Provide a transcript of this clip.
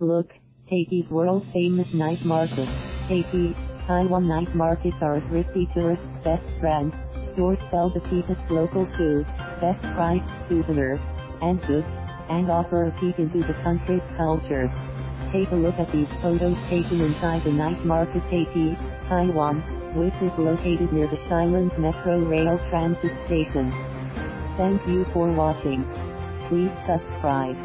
Look, Taipei's world famous night market. Taipei, Taiwan night markets are a thrifty tourist's best friend. Stores sell the cheapest local food, best priced souvenirs, and goods, and offer a peek into the country's culture. Take a look at these photos taken inside the night market Taipei, Taiwan, which is located near the Shilin's Metro Rail Transit Station. Thank you for watching. Please subscribe.